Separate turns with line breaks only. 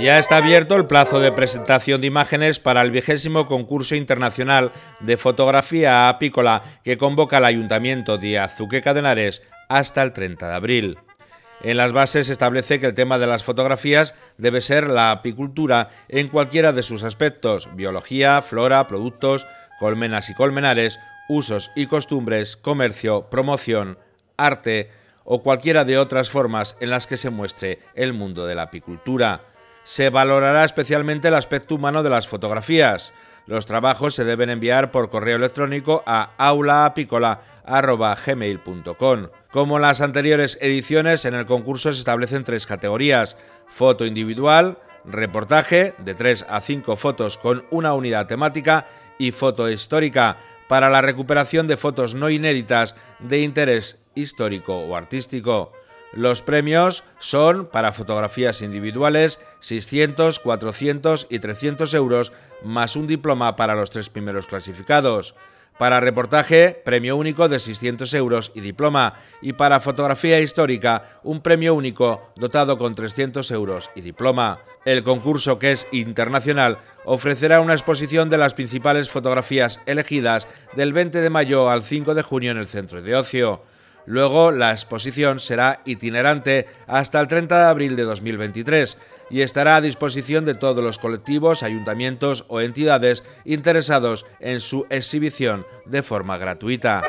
Ya está abierto el plazo de presentación de imágenes para el vigésimo concurso internacional de fotografía apícola que convoca el Ayuntamiento de Azuqueca de Henares hasta el 30 de abril. En las bases se establece que el tema de las fotografías debe ser la apicultura en cualquiera de sus aspectos, biología, flora, productos, colmenas y colmenares, usos y costumbres, comercio, promoción, arte o cualquiera de otras formas en las que se muestre el mundo de la apicultura. Se valorará especialmente el aspecto humano de las fotografías. Los trabajos se deben enviar por correo electrónico a aulaapicola.gmail.com. Como las anteriores ediciones, en el concurso se establecen tres categorías. Foto individual, reportaje, de 3 a 5 fotos con una unidad temática, y foto histórica, para la recuperación de fotos no inéditas de interés histórico o artístico. Los premios son para fotografías individuales 600, 400 y 300 euros, más un diploma para los tres primeros clasificados. Para reportaje, premio único de 600 euros y diploma. Y para fotografía histórica, un premio único dotado con 300 euros y diploma. El concurso, que es internacional, ofrecerá una exposición de las principales fotografías elegidas del 20 de mayo al 5 de junio en el Centro de Ocio. Luego, la exposición será itinerante hasta el 30 de abril de 2023 y estará a disposición de todos los colectivos, ayuntamientos o entidades interesados en su exhibición de forma gratuita.